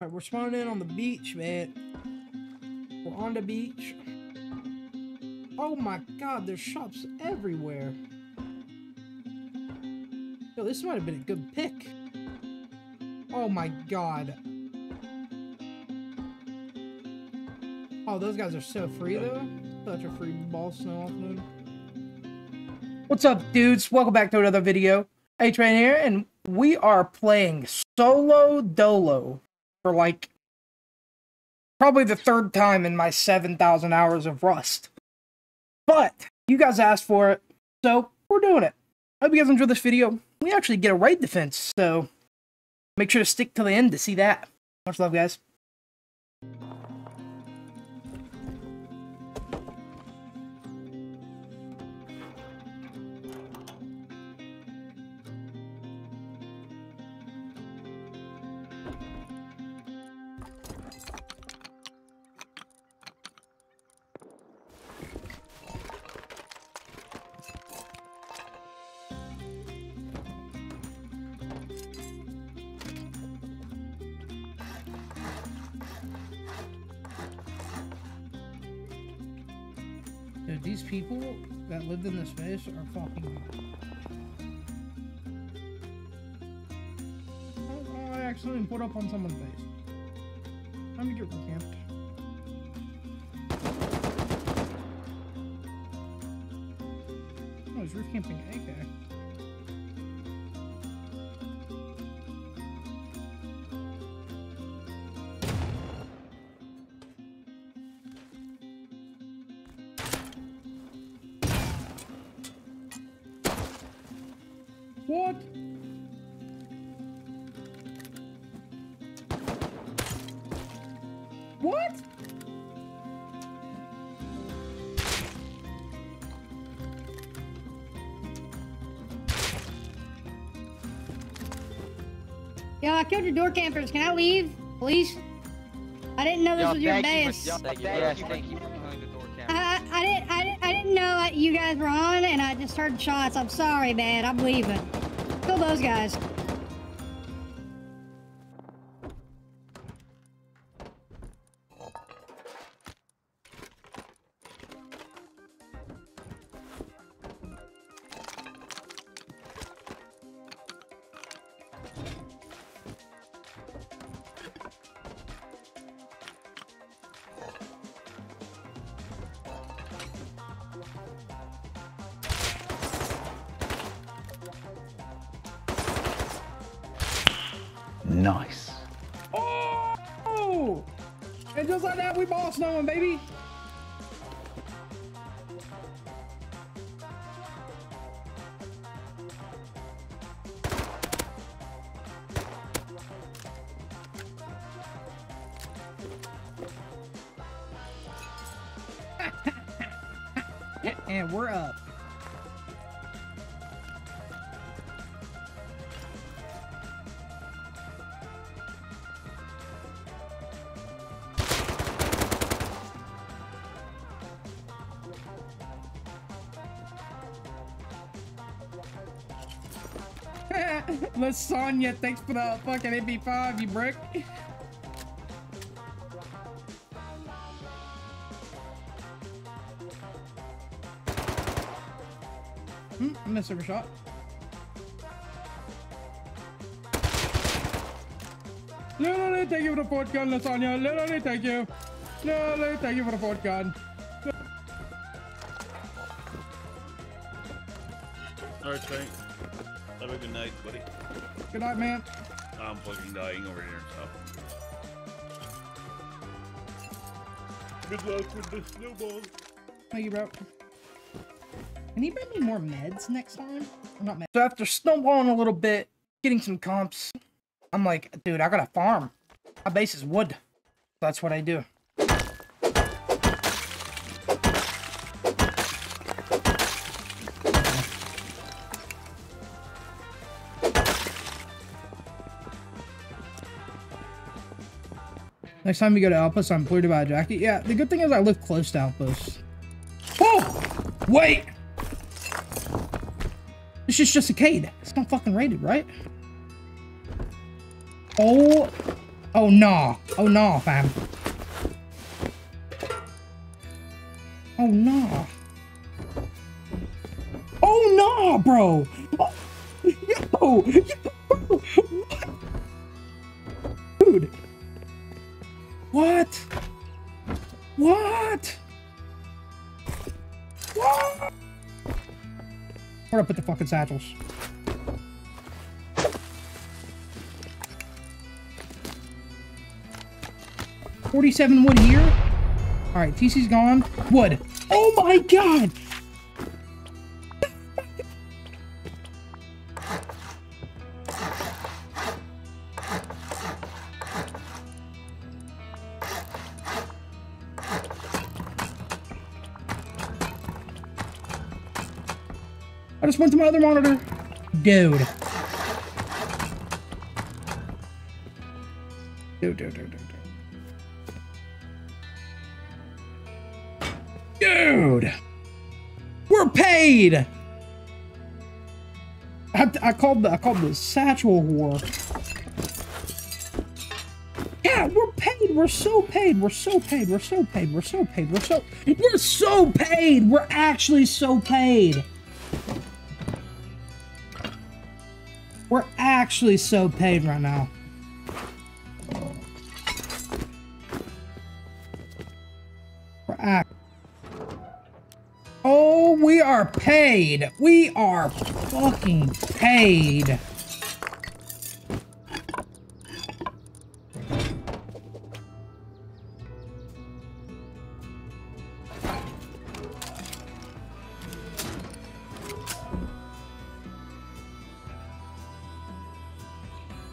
We're spawning in on the beach, man. We're on the beach. Oh my god, there's shops everywhere. Yo, this might have been a good pick. Oh my god. Oh, those guys are so free though. Such a free ball snow off moon. What's up, dudes? Welcome back to another video. A-Train here, and we are playing Solo Dolo for like probably the third time in my 7,000 hours of Rust. But you guys asked for it, so we're doing it. I hope you guys enjoyed this video. We actually get a raid defense, so make sure to stick to the end to see that. Much love, guys. Dude, these people that lived in this space are fucking. Oh, I accidentally put up on someone's base. Time to get recamped. Oh, he's roof camping. Killed your door campers. Can I leave, please? I didn't know this Yo, was your thank you base. for- yo, Thank you, yes, thank you. thank you for killing the door I. I, I didn't, I didn't, I didn't know you guys were on, and I just heard shots. I'm sorry, man. I'm leaving. Kill those guys. Lasagna, thanks for the fucking MP5, you brick. Hmm, missed every shot. Literally, thank you for the fourth gun, Lasagna. Literally, thank you. Literally, thank you for the fourth gun. Alright, Frank. Good man. I'm fucking dying over here, so. Good luck with the snowball. Thank you, bro. Can you bring me more meds next time? Or not meds. So after snowballing a little bit, getting some comps, I'm like, dude, I got a farm. My base is wood. That's what I do. Next time you go to Outpost, I'm clear to buy a jacket. Yeah, the good thing is I live close to Outpost. Oh! Wait! This is just a Cade. It's not fucking rated, right? Oh. Oh, nah. Oh, nah, fam. Oh, nah. Oh, nah, bro. Oh, yo, yo, What? What? What? Where'd I put the fucking satchels? Forty-seven wood here. All right, TC's gone. Wood. Oh my god! Just went to my other monitor. Dude. Dude, dude, dude, dude, dude. Dude! We're paid! I, I called the I called the satchel war. Yeah, we're paid. We're so paid. We're so paid. We're so paid. We're so paid. We're so we're so paid. We're actually so paid. Actually so paid right now. Oh, we are paid. We are fucking paid.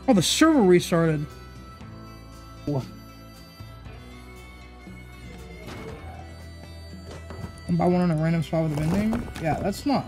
Oh, the server restarted. Whoa. And buy one on a random spot with a vending? Yeah, that's not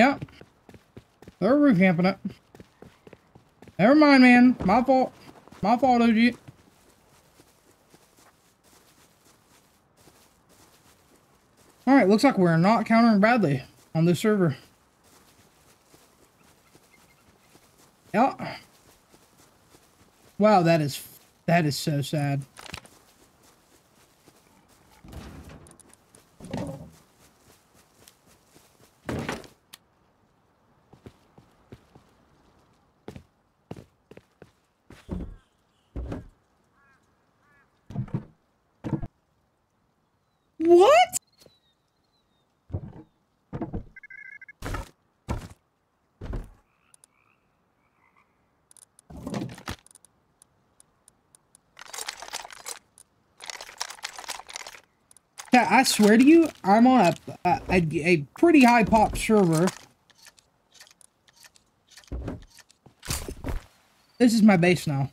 Yeah. They're recamping it. Never mind, man. My fault. My fault, OG. Alright, looks like we're not countering badly on this server. Yeah. Wow, that is that is so sad. What? Yeah, I swear to you, I'm on a, a, a, pretty high pop server. This is my base now.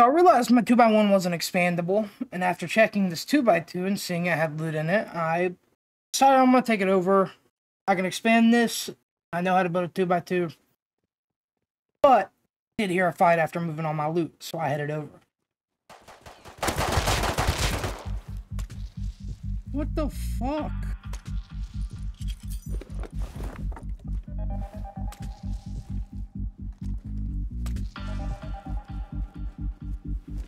So I realized my 2x1 wasn't expandable, and after checking this 2x2 and seeing it had loot in it, I decided I'm going to take it over. I can expand this. I know how to build a 2x2. But I did hear a fight after moving all my loot, so I headed over. What the fuck?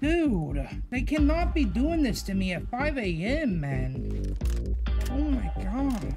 Dude, they cannot be doing this to me at 5 a.m., man. Oh my god.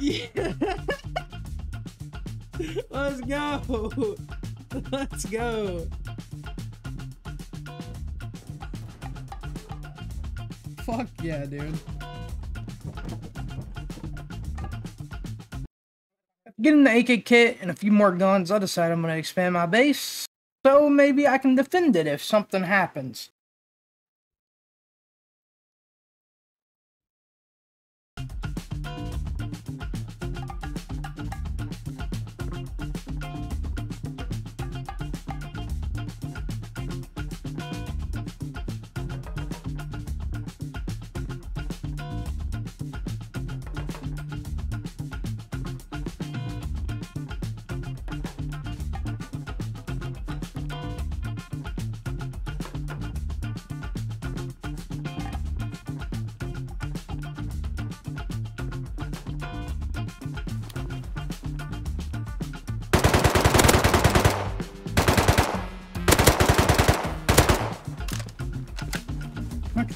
Yeah. Let's go. Let's go. Fuck yeah, dude. Getting the AK kit and a few more guns, I decide I'm going to expand my base. So maybe I can defend it if something happens.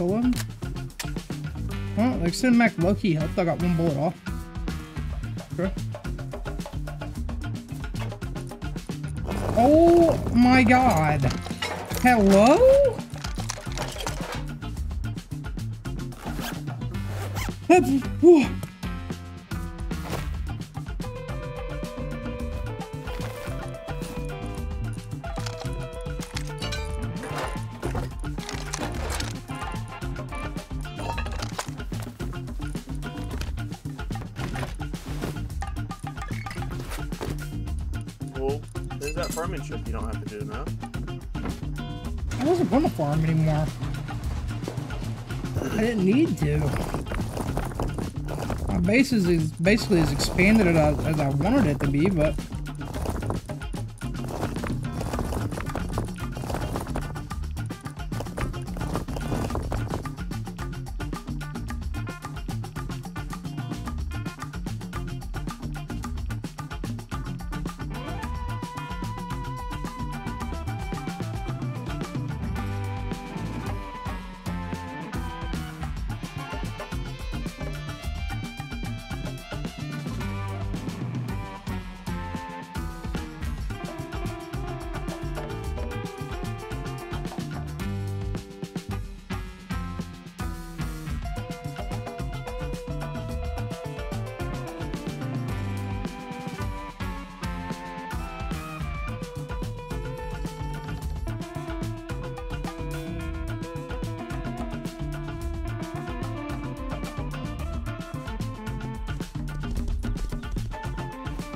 Him? Well, like Cinemac Loki helped. I got one bullet off. Oh my god. Hello? Well, there's that farming trip you don't have to do now. I wasn't going to farm anymore. I didn't need to. My base is, is basically as expanded as I, as I wanted it to be, but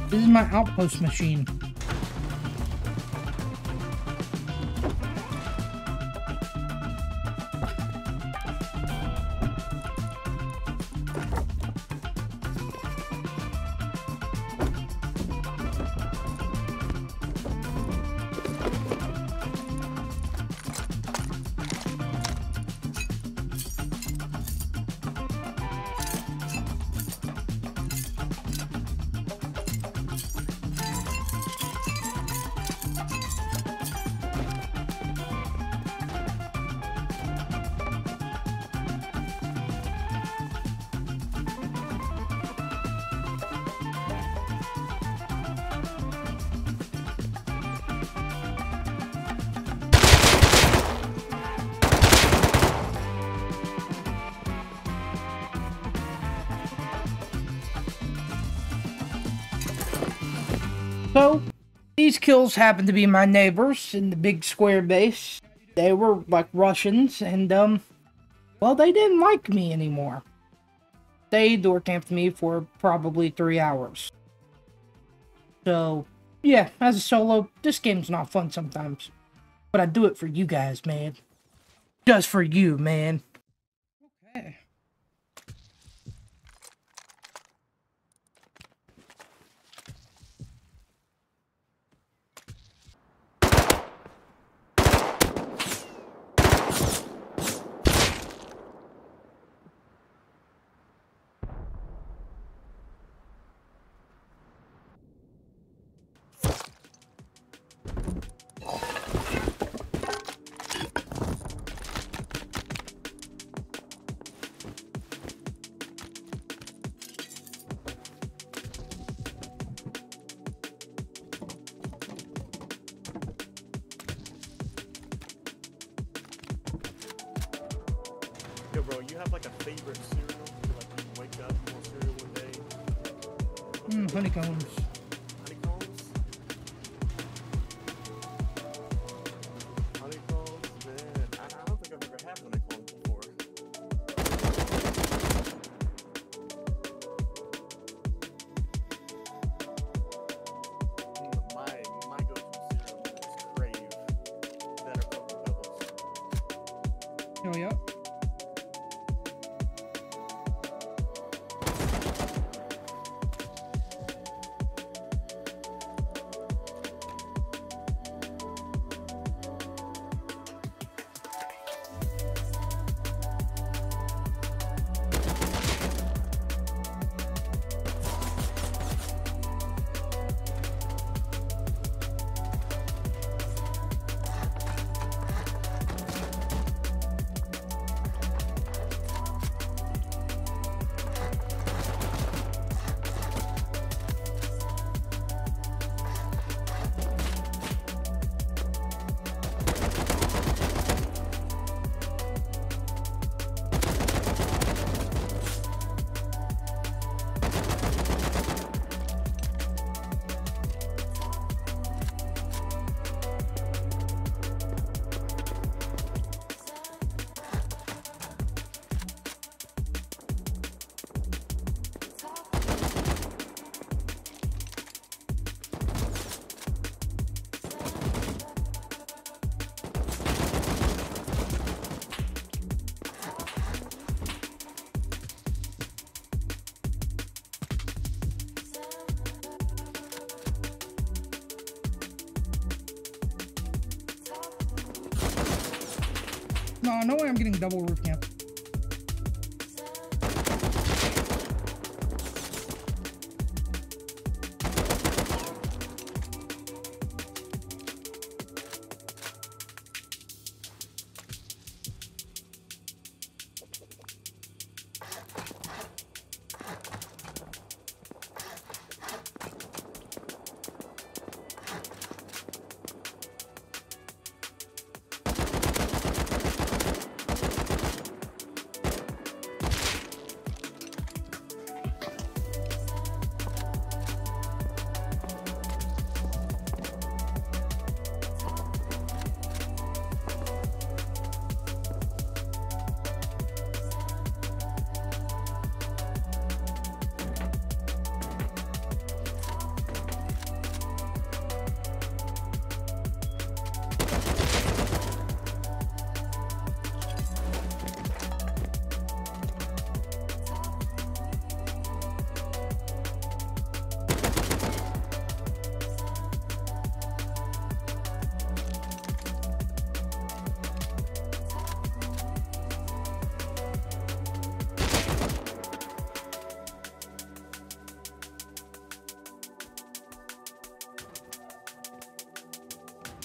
this is my outpost machine. So, these kills happened to be my neighbors in the big square base. They were like Russians, and um, well, they didn't like me anymore. They door camped me for probably three hours. So, yeah, as a solo, this game's not fun sometimes. But I do it for you guys, man. Just for you, man. Bro, you have like a favorite cereal? Like you wake up, you cereal one day, Mm, honeycombs. honeycombs? No, no way I'm getting double roof camp.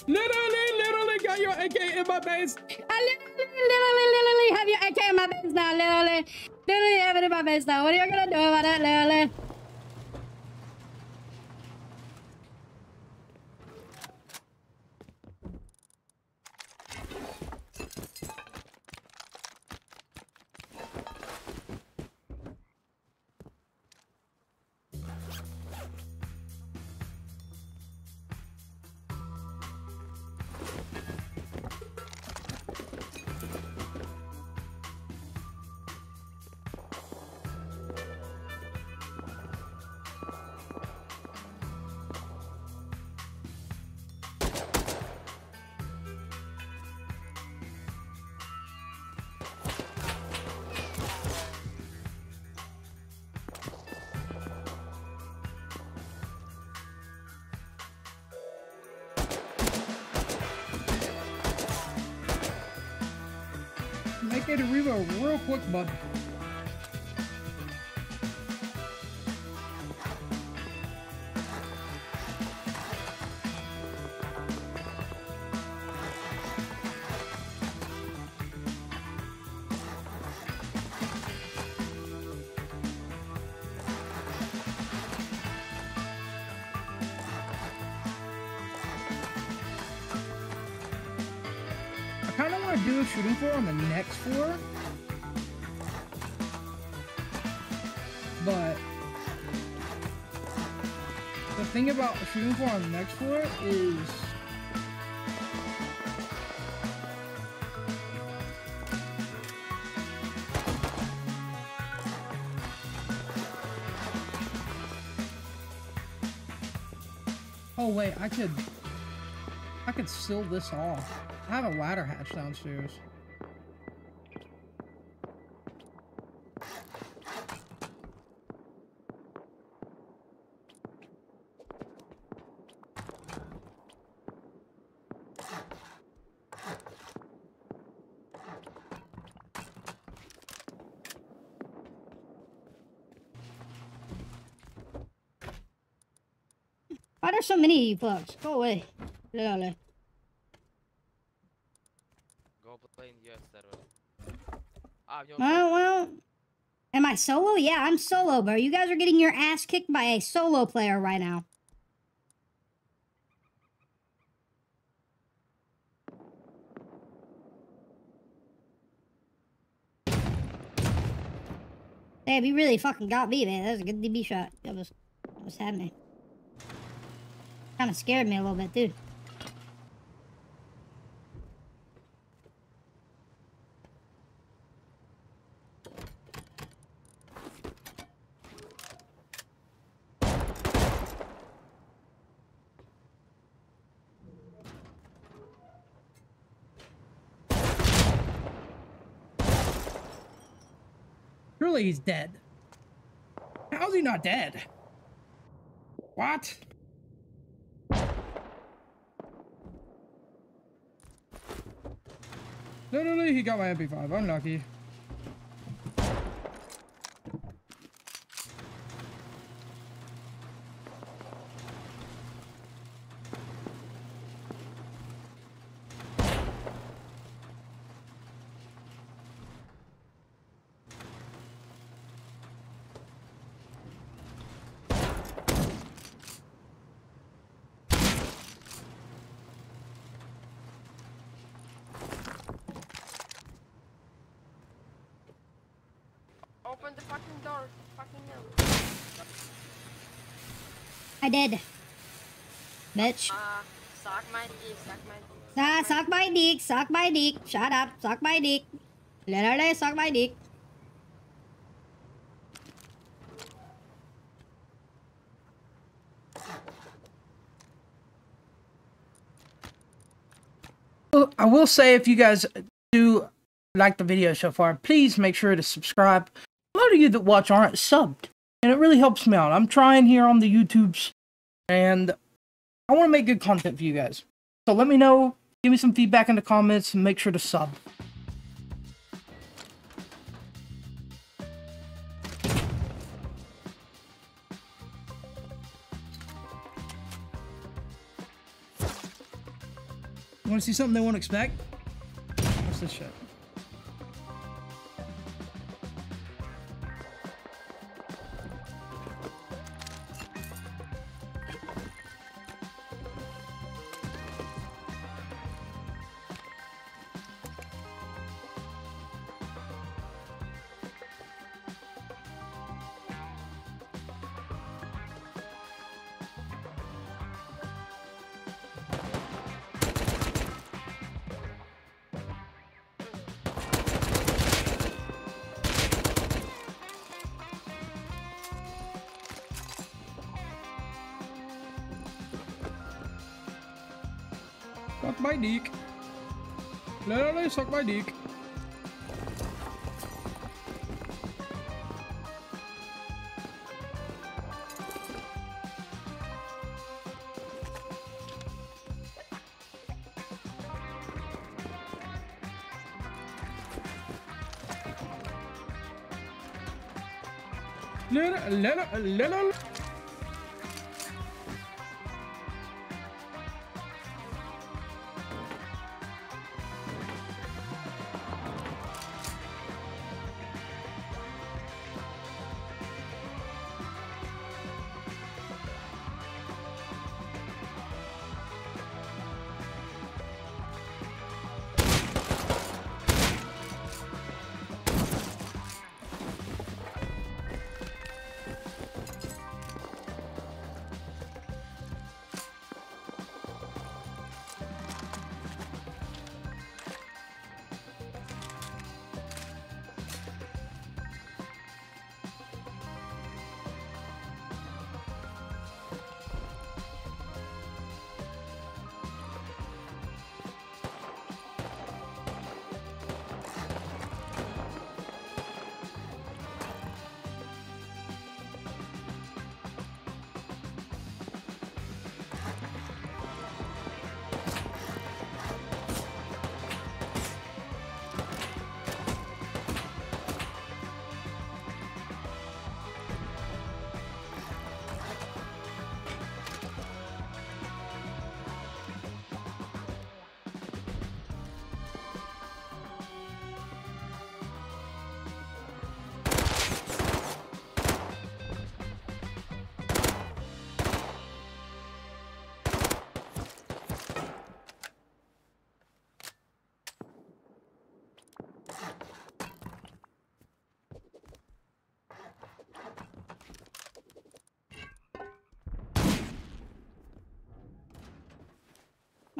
Literally, literally got your AK in my base. I literally, literally, literally have your AK in my base now. Literally, literally have it in my base now. What are you gonna do about it? Literally. Make it a reload real quick, bud. Next Oh wait, I could I could seal this off. I have a ladder hatch downstairs. Why there's so many of you fucks? Go away. Get out of there. Go play in the US server. Ah, Well, well. Am I solo? Yeah, I'm solo, bro. You guys are getting your ass kicked by a solo player right now. Damn, you really fucking got me, man. That was a good DB shot. That was, that was happening. Kind of scared me a little bit, too. Surely he's dead. How's he not dead? What? No, no, no, he got my MP5. Unlucky. I did. Bitch. Ah, suck my dick, suck my dick. Ah, suck my dick, suck my dick. Shut up, suck my dick. Literally, suck my dick. Well, I will say if you guys do like the video so far, please make sure to subscribe. Lot of you that watch aren't subbed, and it really helps me out. I'm trying here on the YouTubes, and I want to make good content for you guys. So let me know, give me some feedback in the comments, and make sure to sub. Want to see something they won't expect? What's this shit? My dick. Literally suck my dick. Little, little, little.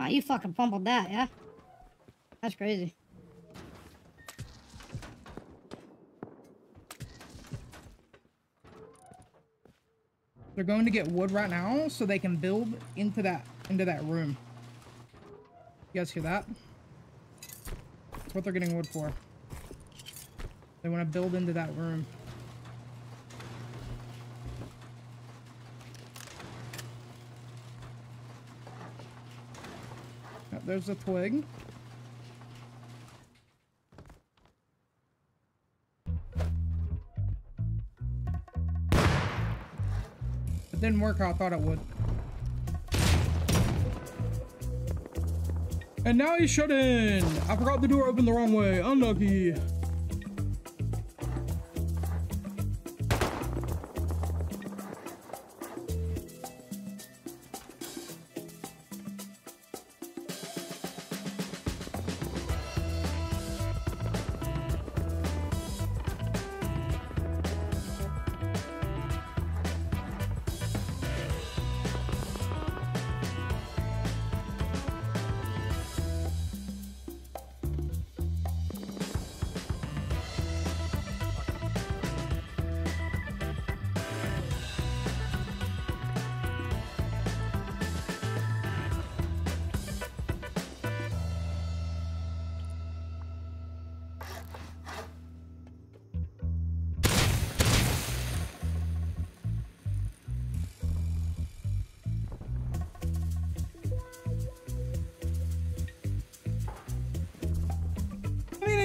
Oh, you fucking fumbled that, yeah? That's crazy. They're going to get wood right now so they can build into that into that room. You guys hear that? That's what they're getting wood for. They want to build into that room. There's a twig. It didn't work how I thought it would. And now he's shut in. I forgot the door opened the wrong way. Unlucky.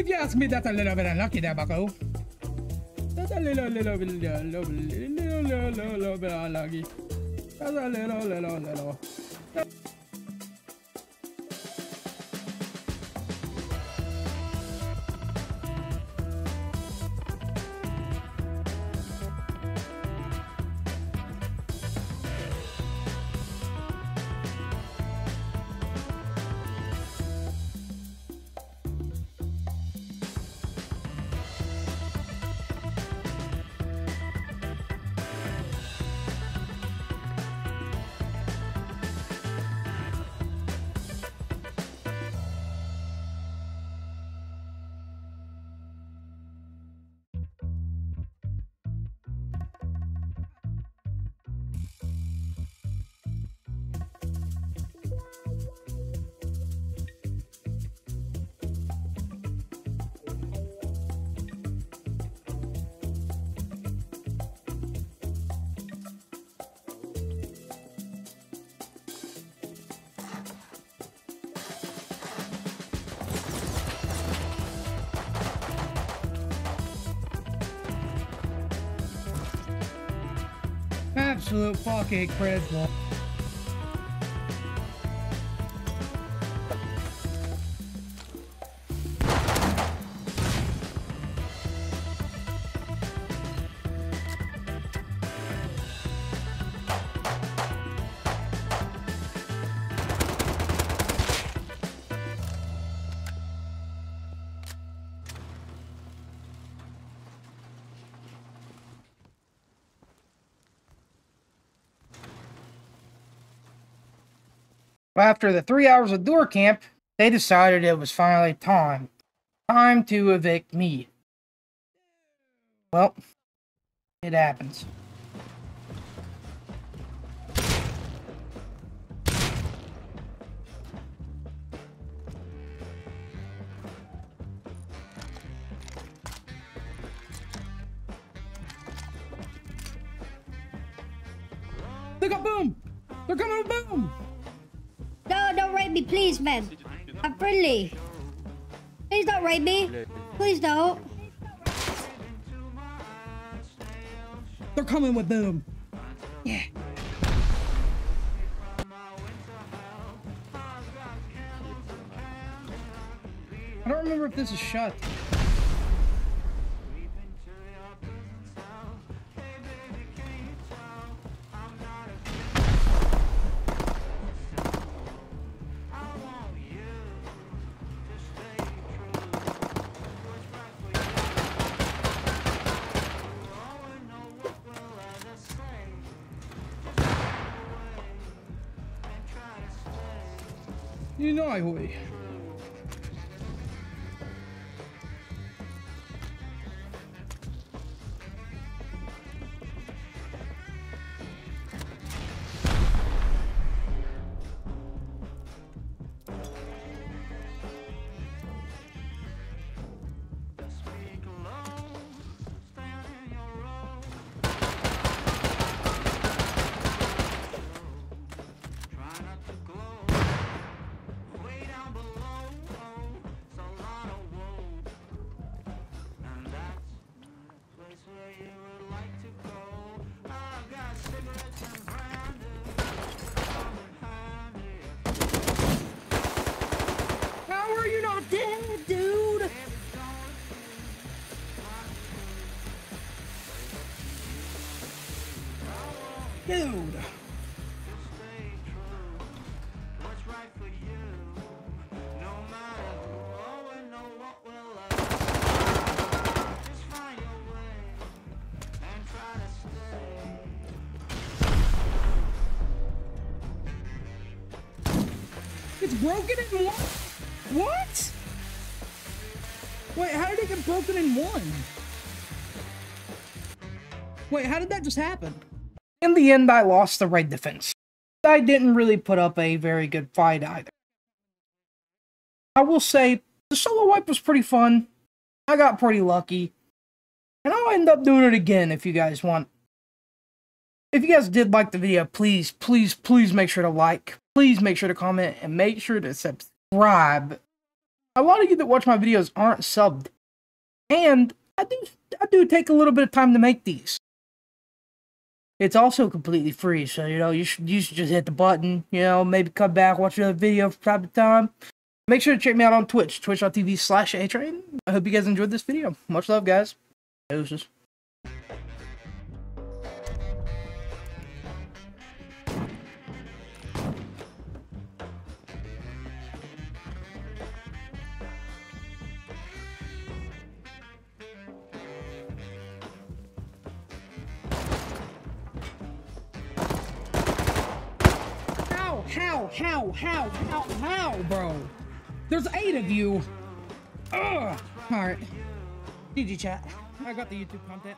If you ask me, that's a little bit unlucky there, bucko. That's a little, little, little, little, little, little, little, little bit unlucky. That's a little, little, little. Absolute fucking credible. After the three hours of door camp, they decided it was finally time. Time to evict me. Well, it happens. They got boom! They're coming boom! Don't rape me, please, man. I'm friendly. Please don't rape me. Please don't. They're coming with boom. Yeah. I don't remember if this is shut. You know broken in one? What? Wait, how did it get broken in one? Wait, how did that just happen? In the end, I lost the raid defense. I didn't really put up a very good fight either. I will say, the solo wipe was pretty fun. I got pretty lucky. And I'll end up doing it again if you guys want. If you guys did like the video, please, please, please make sure to like. Please make sure to comment and make sure to subscribe. A lot of you that watch my videos aren't subbed. And I do I do take a little bit of time to make these. It's also completely free, so you know you should you should just hit the button, you know, maybe come back, watch another video from time to time. Make sure to check me out on Twitch, twitch.tv slash AyeeTrain. I hope you guys enjoyed this video. Much love, guys. How, how, how, how, bro? There's eight of you. Ugh. All right. GG chat. I got the YouTube content.